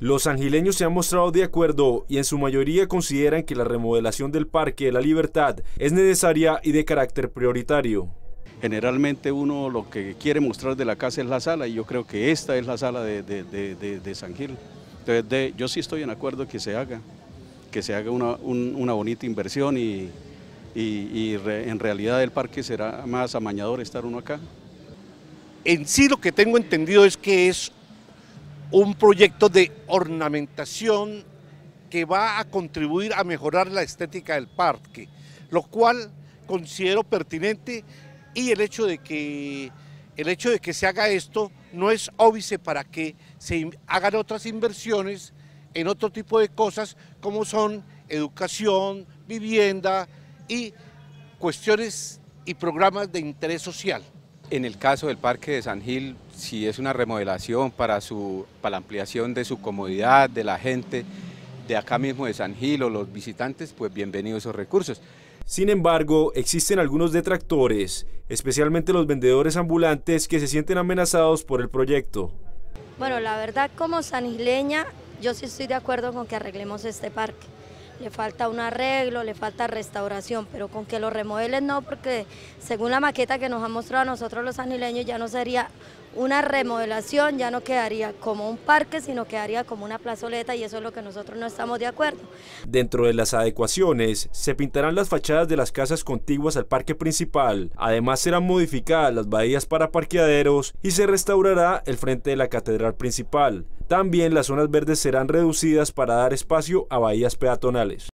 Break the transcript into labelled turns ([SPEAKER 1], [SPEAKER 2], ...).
[SPEAKER 1] Los angileños se han mostrado de acuerdo y en su mayoría consideran que la remodelación del Parque de la Libertad es necesaria y de carácter prioritario.
[SPEAKER 2] Generalmente uno lo que quiere mostrar de la casa es la sala y yo creo que esta es la sala de, San Gil. Entonces yo sí estoy en acuerdo que se haga, que se haga una, bonita inversión y, en realidad el parque será más amañador estar uno acá.
[SPEAKER 3] En sí lo que tengo entendido es que es un proyecto de ornamentación que va a contribuir a mejorar la estética del parque, lo cual considero pertinente y el hecho de que, el hecho de que se haga esto no es óbice para que se hagan otras inversiones en otro tipo de cosas como son educación, vivienda y cuestiones y programas de interés social.
[SPEAKER 4] En el caso del Parque de San Gil, si es una remodelación para, su, para la ampliación de su comodidad, de la gente de acá mismo de San Gil o los visitantes, pues bienvenidos esos recursos.
[SPEAKER 1] Sin embargo, existen algunos detractores, especialmente los vendedores ambulantes que se sienten amenazados por el proyecto.
[SPEAKER 5] Bueno, la verdad como sangileña, yo sí estoy de acuerdo con que arreglemos este parque le falta un arreglo, le falta restauración, pero con que lo remodelen no, porque según la maqueta que nos han mostrado a nosotros los anileños ya no sería una remodelación, ya no quedaría como un parque, sino quedaría como una plazoleta y eso es lo que nosotros no estamos de acuerdo.
[SPEAKER 1] Dentro de las adecuaciones, se pintarán las fachadas de las casas contiguas al parque principal, además serán modificadas las bahías para parqueaderos y se restaurará el frente de la catedral principal. También las zonas verdes serán reducidas para dar espacio a bahías peatonales.